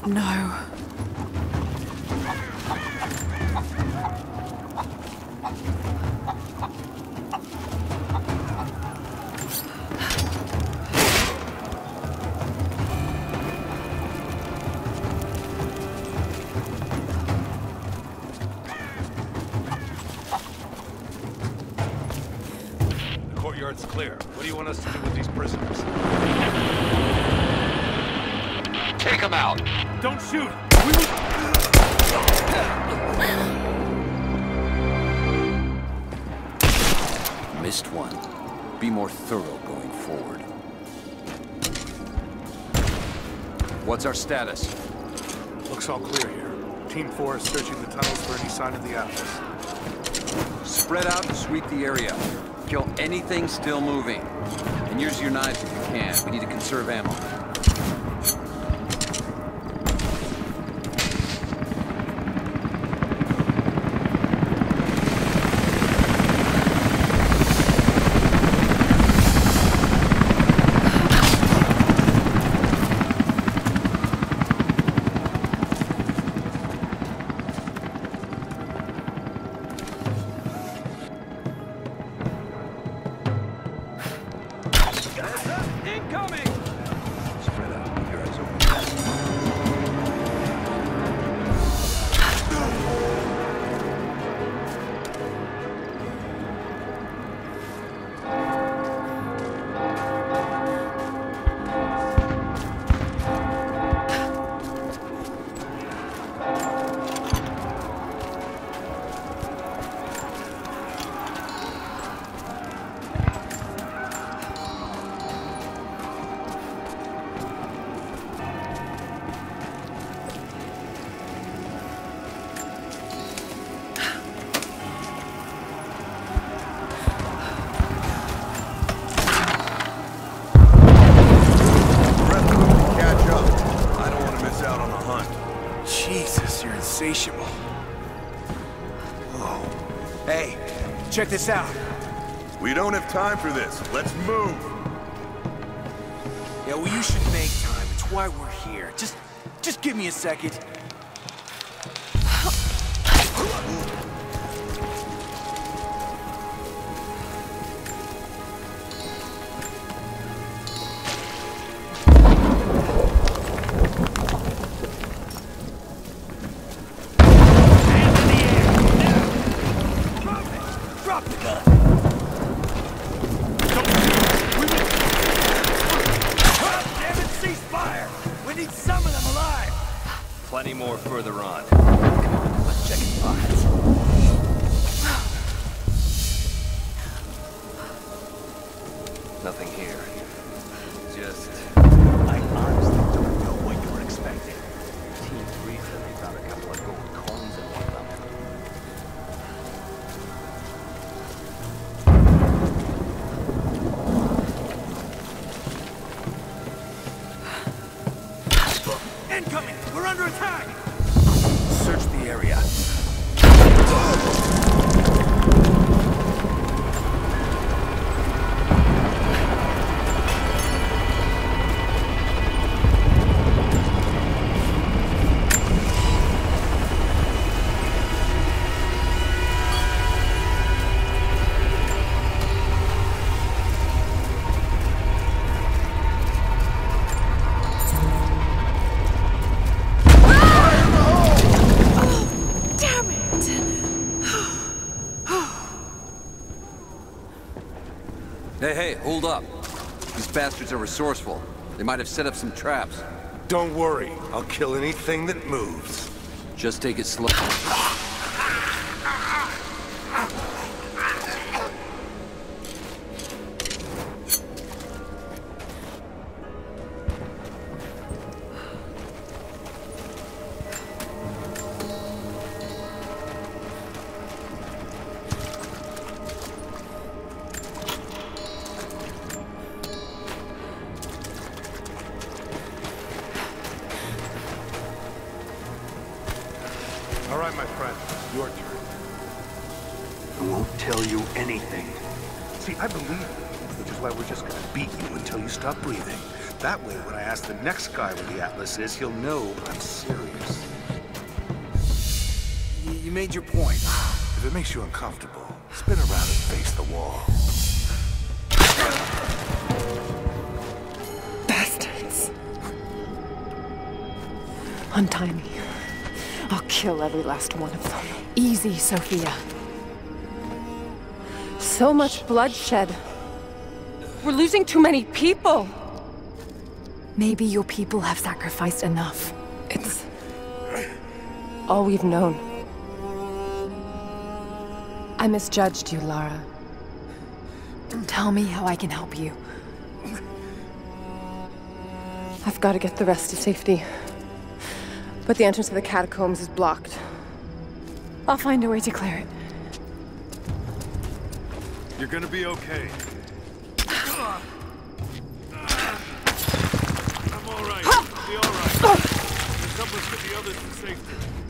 God, no. The courtyard's clear. What do you want us to do with these prisoners? Take them out. Don't shoot! We Missed one. Be more thorough going forward. What's our status? Looks all clear here. Team 4 is searching the tunnels for any sign of the Atlas. Spread out and sweep the area. Kill anything still moving. And use your knives if you can. We need to conserve ammo. Spread Jesus, you're insatiable. Oh. Hey, check this out. We don't have time for this. Let's move. Yeah, well, you should make time. It's why we're here. Just, just give me a second. hold up. These bastards are resourceful. They might have set up some traps. Don't worry. I'll kill anything that moves. Just take it slow. All right, my friend. Your turn. I won't tell you anything. See, I believe you, which is why we're just gonna beat you until you stop breathing. That way, when I ask the next guy where the Atlas is, he'll know I'm serious. Y- You made your point. If it makes you uncomfortable, spin around and face the wall. Bastards. Untie me. I'll kill every last one of them. Easy, Sofia. So much bloodshed. We're losing too many people. Maybe your people have sacrificed enough. It's all we've known. I misjudged you, Lara. Tell me how I can help you. I've got to get the rest to safety. But the entrance to the catacombs is blocked. I'll find a way to clear it. You're gonna be okay. I'm all right. I'll be all right. Let's help us get the others to safety.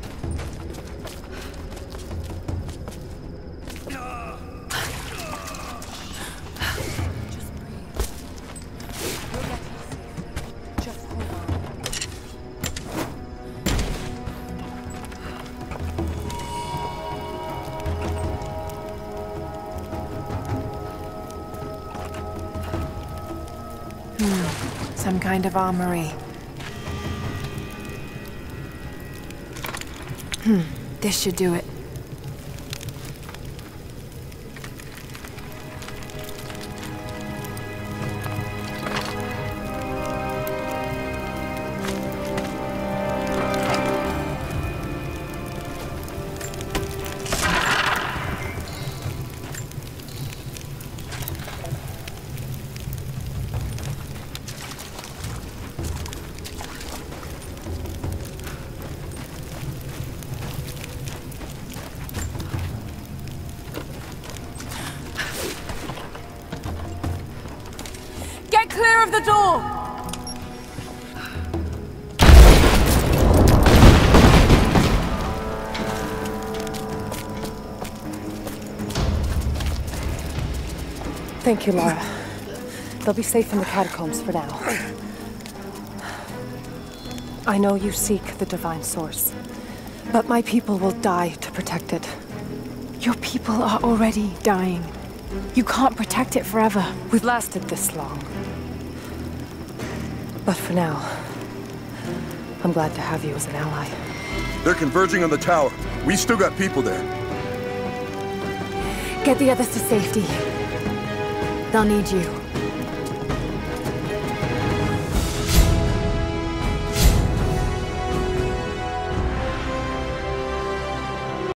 Hmm, some kind of armory. Hmm, this should do it. Clear of the door! Thank you, Lara. They'll be safe in the catacombs for now. I know you seek the divine source, but my people will die to protect it. Your people are already dying. You can't protect it forever. We've lasted this long. But for now, I'm glad to have you as an ally. They're converging on the tower. We still got people there. Get the others to safety. They'll need you.